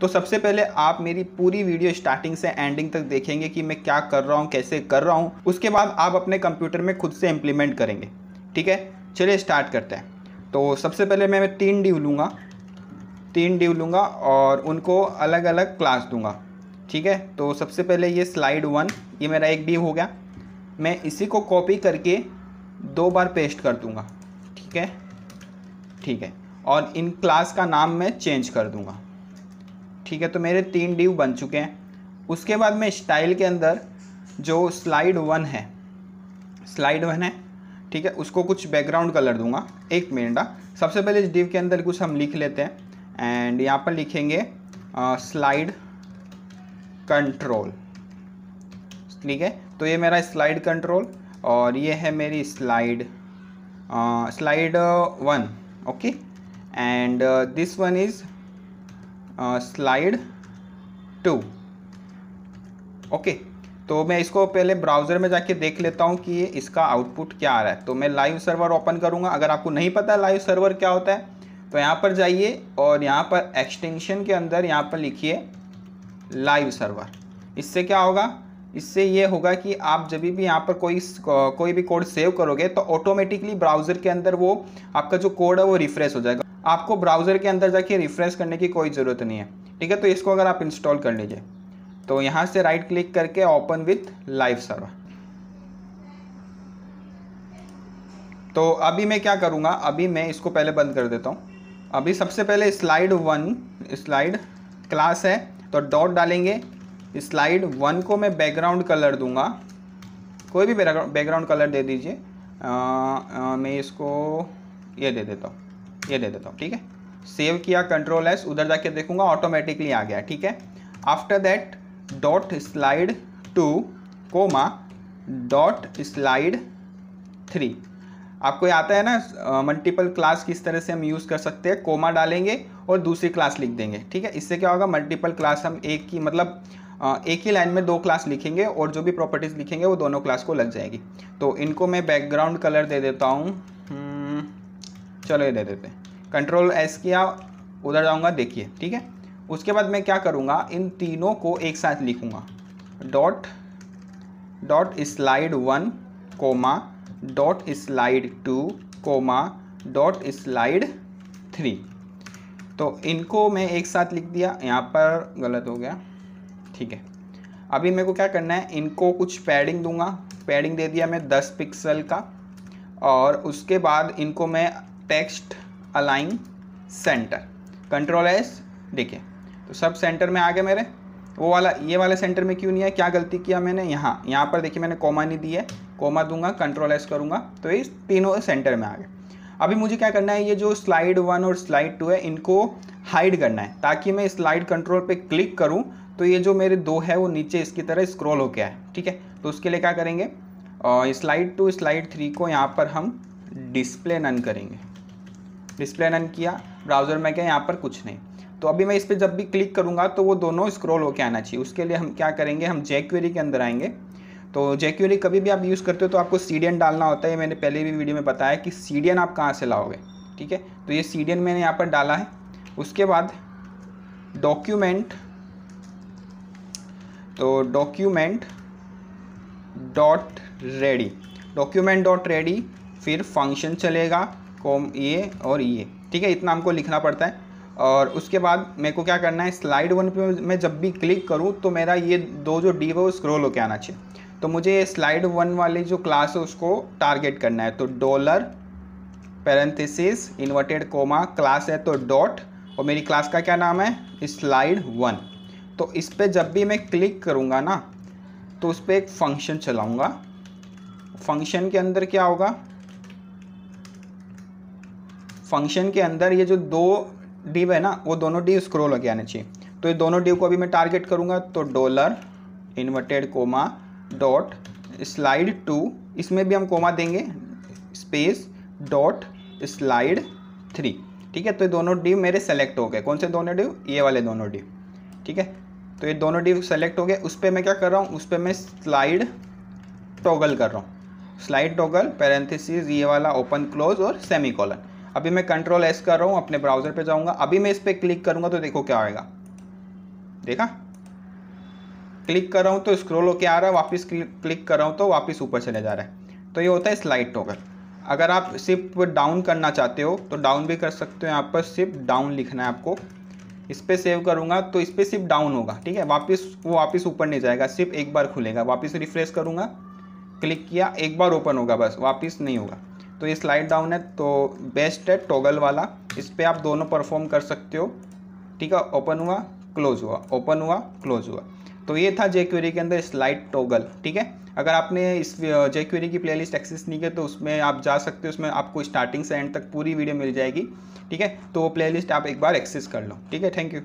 तो सबसे पहले आप मेरी पूरी वीडियो स्टार्टिंग से एंडिंग तक देखेंगे कि मैं क्या कर रहा हूँ, कैसे कर रहा हूँ। उसके बाद आप अपने कंप्यूटर में खुद से इम्प्लीमेंट करेंगे। ठीक है? चलिए स्टार्ट करते हैं। तो सबसे पहले मैं तीन ड्यू लूँगा। तीन ड्यू लूँगा और उनको अलग अलग क्लास दूँगा। ठीक है? तो सबसे पहले ये स्लाइड वन ये मेरा एक ड्यू हो गया। मैं इसी को कॉपी करके दो बार पेस्ट कर दूँगा। ठीक है? ठीक है। और इन क्लास का नाम मैं चेंज कर दूँगा। ठीक है तो मेरे तीन ड्यू बन चुके हैं उसके बाद मैं स्टाइल के अंदर जो स्लाइड वन है, स्लाइड वन है, ठीक है, उसको कुछ बैकग्राउंड कलर दूँगा, एक मिनट हाँ। सबसे पहले इस डिव के अंदर कुछ हम लिख लेते हैं एंड यहाँ पर लिखेंगे स्लाइड कंट्रोल ठीक है तो ये मेरा स्लाइड कंट्रोल और ये है मेरी slide slide one okay and this one is slide two okay तो मैं इसको पहले ब्राउज़र में जाके देख लेता हूँ कि इसका आउटपुट क्या आ रहा है। तो मैं लाइव सर्वर ओपन करूँगा। अगर आपको नहीं पता लाइव सर्वर क्या होता है तो यहाँ पर जाइए और यहाँ पर एक्सटेंशन के अंदर यहाँ पर लिखिए लाइव सर्वर इससे क्या होगा? इससे ये होगा कि आप जब भी यहाँ पर कोई कोई भी कोड सेव करोगे तो ऑटोमेटिकली ब्राउज़र के अंदर वो आपका जो कोड है वो रिफ्रेश हो जाएगा। आपको ब्राउज़र के अंदर जाके रिफ्रेश करने की कोई ज़रूरत नहीं है। ठीक है? तो इसको अगर आप इंस्टॉल कर लीजिए। तो यहाँ से राइट क्लिक करके ओपन विथ लाइव सर्वर तो अभी मैं क्या करूँगा? अभी मैं इसको पहले बंद कर देता हूँ। अभी सबसे पहले स्लाइड वन स्लाइड क्लास है तो डॉट डालेंगे। स्लाइड वन को मैं बैकग्राउंड कलर दूँगा। कोई भी बैकग्राउंड कलर दे दीजिए। मैं इसको ये दे देता हूँ। ये दे देता हूँ ठीक है? सेव किया कंट्रोल एस उधर जाके देखूँगा ऑटोमेटिकली आ गया ठीक है? After that dot slide two comma dot slide three आपको आता है ना मल्टीपल क्लास किस तरह से हम यूज़ कर सकते हैं? कोमा डालेंगे और दूसरी क्लास लिख देंगे ठीक है? इससे क्या होगा मल्टीपल क्लास हम एक की मतलब एक ही लाइन में दो क्लास लिखेंगे और जो भी प्रॉपर्टीज़ लिखेंगे वो दोनों क्लास को लग जाएगी। तो इनको मैं बैकग्राउंड कलर दे देता हूँ। हम्म, चलो ये दे देते हैं। कंट्रोल एस किया, उधर जाऊँगा, देखिए, ठीक है? उसके बाद मैं क्या करूँगा, इन तीनों को एक साथ लिखूँगा। Dot dot slide one comma dot slide two comma dot slide three तो इनको मैं एक साथ लिख दिया, यहाँ पर गलत हो गया, ठीक है? अभी मेरे को क्या करना है, इनको कुछ पैडिंग दूँगा पैडिंग दे दिया मैं दस पिक्सल का, और उसके बाद इनको मैं text align centre control S देखिए तो सब सेंटर में आ गए मेरे। वो वाला, ये वाला सेंटर में क्यों नहीं है क्या गलती किया मैंने? यहाँ यहाँ पर देखिए मैंने कोमा नहीं दी है। कोमा दूँगा कंट्रोल एस करूँगा। तो ये तीनों सेंटर में आ गए। अभी मुझे क्या करना है? ये जो स्लाइड वन और स्लाइड टू है, इनको हाइड करना है, ताकि मैं स्लाइड कंट्रोल पे क्लिक करूँ। तो ये जो मेरे दो है, वो नीचे इसकी तरह स्क्रॉल हो आए, ठीक है? तो उसके लिए क्या करेंगे? स्लाइड टू स्लाइड थ्री को यहाँ पर हम डिस्प्ले नन करेंगे। डिस्प्ले नन किया, ब्राउज़र में क्या यहाँ पर कुछ नहीं। तो अभी मैं इस पर जब भी क्लिक करूँगा तो वो दोनों स्क्रॉल होकर आना चाहिए। उसके लिए हम क्या करेंगे, हम जैक्वेरी के अंदर आएँगे। तो जैक्वेरी कभी भी आप यूज़ करते हो तो आपको सीडीएन डालना होता है। मैंने पहले भी वीडियो में बताया कि सीडीएन आप कहाँ से लाओगे, ठीक है? तो ये सीडीएन मैंने यहाँ पर डाला है। उसके बाद डॉक्यूमेंट तो document dot ready document dot ready फिर फ़ंक्शन चलेगा। कॉम ये और ये ठीक है, इतना हमको लिखना पड़ता है। और उसके बाद मेरे को क्या करना है स्लाइड वन पे मैं जब भी क्लिक करूँ तो मेरा ये दो जो डी वो स्क्रोल होके आना चाहिए। तो मुझे स्लाइड वन वाली जो क्लास है, उसको टारगेट करना है। तो dollar parenthesis inverted comma class है तो डॉट और मेरी क्लास का क्या नाम है? स्लाइड वन तो इस पर जब भी मैं क्लिक करूँगा ना तो उस पर एक फ़ंक्शन चलाऊँगा। फ़ंक्शन के अंदर क्या होगा? फ़ंक्शन के अंदर ये जो दो डिव है ना, वो दोनों डिव स्क्रोल होके आने चाहिए। तो ये दोनों डिव को अभी मैं टारगेट करूँगा तो dollar inverted comma dot slide two इसमें भी हम कोमा देंगे स्पेस डॉट स्लाइड थ्री ठीक है तो ये दोनों डिव मेरे सेलेक्ट हो गए। कौन से दोनों डिव ये वाले दोनों डिव ठीक है तो ये दोनों डिव सेलेक्ट हो गए। उस पर मैं क्या कर रहा हूँ? उस पर मैं स्लाइड टॉगल कर रहा हूँ। स्लाइड टॉगल पैरेंथिस ये वाला ओपन क्लोज और सेमी कॉलन अभी मैं कंट्रोल एस कर रहा हूँ, अपने ब्राउज़र पे जाऊँगा। अभी मैं इस पर क्लिक करूँगा तो देखो क्या आएगा। देखा? क्लिक कर रहा हूँ तो स्क्रोल होके आ रहा है, वापस क्लिक कर रहा हूँ तो वापस ऊपर चले जा रहा है। तो ये होता है स्लाइड टॉगल अगर आप सिर्फ़ डाउन करना चाहते हो तो डाउन भी कर सकते हो। यहाँ पर सिर्फ़ डाउन लिखना है आपको। इस पर सेव करूँगा तो इस पर सिर्फ़ डाउन होगा, ठीक है? वापस, वो वापस ऊपर नहीं जाएगा। सिर्फ़ एक बार खुलेगा। वापस रिफ्रेश करूँगा। क्लिक किया, एक बार ओपन होगा बस। वापस नहीं होगा। तो ये स्लाइड डाउन है तो बेस्ट है टॉगल वाला। इस पर आप दोनों परफॉर्म कर सकते हो। ठीक है ओपन हुआ क्लोज हुआ ओपन हुआ क्लोज हुआ। तो ये था जे क्वेरी के अंदर स्लाइड टॉगल ठीक है? अगर आपने इस जे क्वेरी की प्लेलिस्ट एक्सेस नहीं किया तो उसमें आप जा सकते हो, उसमें आपको स्टार्टिंग से एंड तक पूरी वीडियो मिल जाएगी, ठीक है? तो वो प्लेलिस्ट आप एक बार एक्सेस कर लो, ठीक है? Thank you